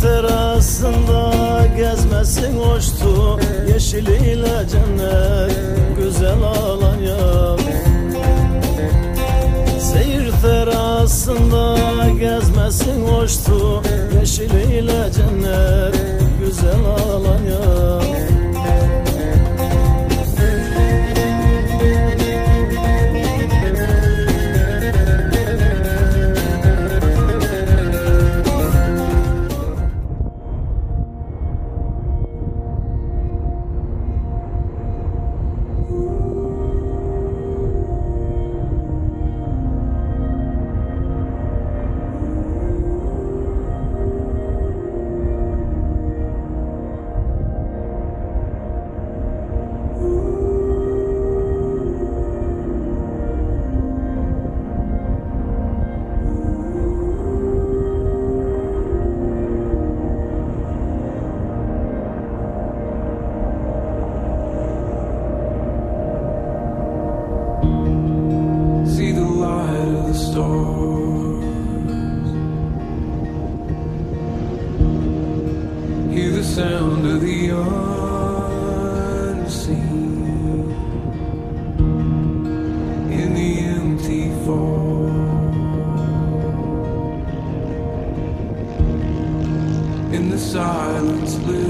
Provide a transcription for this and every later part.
terasında gezmesin hoştu. Yeşiliyle cennet güzel Alanya. Seyir terasında gezmesin hoştu. Yeşiliyle cennet güzel Alanya sound of the unseen in the empty fall. In the silence, listen.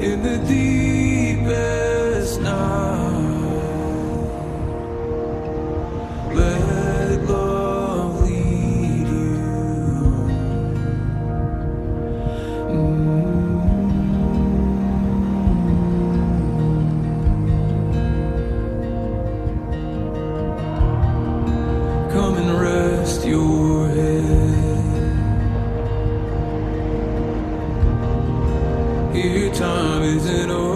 in the deepest night, let love lead you. Mm. Come and rest your head. Time is an ocean.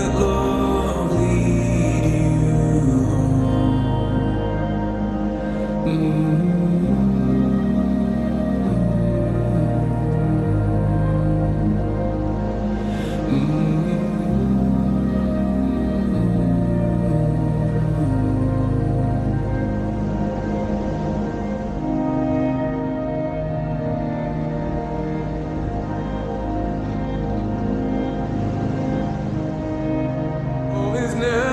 business.